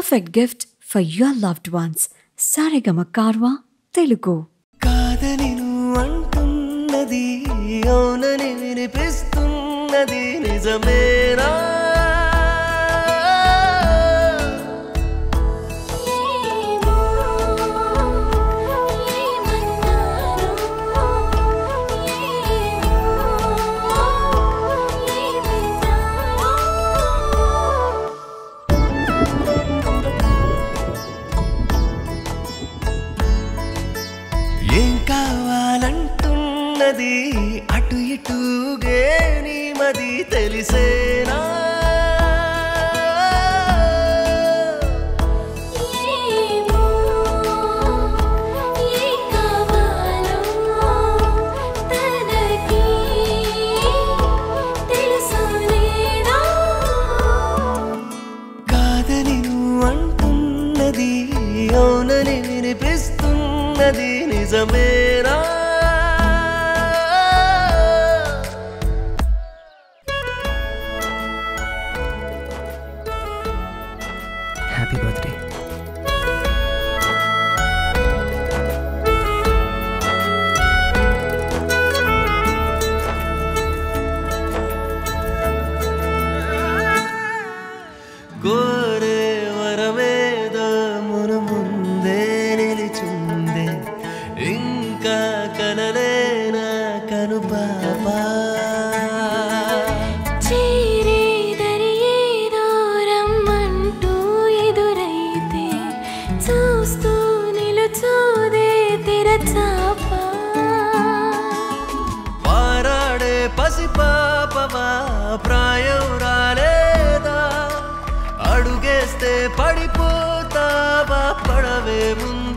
perfect gift for your loved ones. Sarigama Karwa, Telugu. కాదని నువ్వు అంటున్నది అవునని వినిపిస్తున్నది నిజమేనా కావాలంటున్నది అటు ఇటుగే నీ మది తెలిసేనా? అంటున్నది అవునని వినిపిస్తున్నది నిజమేనా happy birthday. Good. వారాడే పసి పాపమా ప్రాయం రాలేదా? అడుగేస్తే పడిపోతావా పడవే ముందు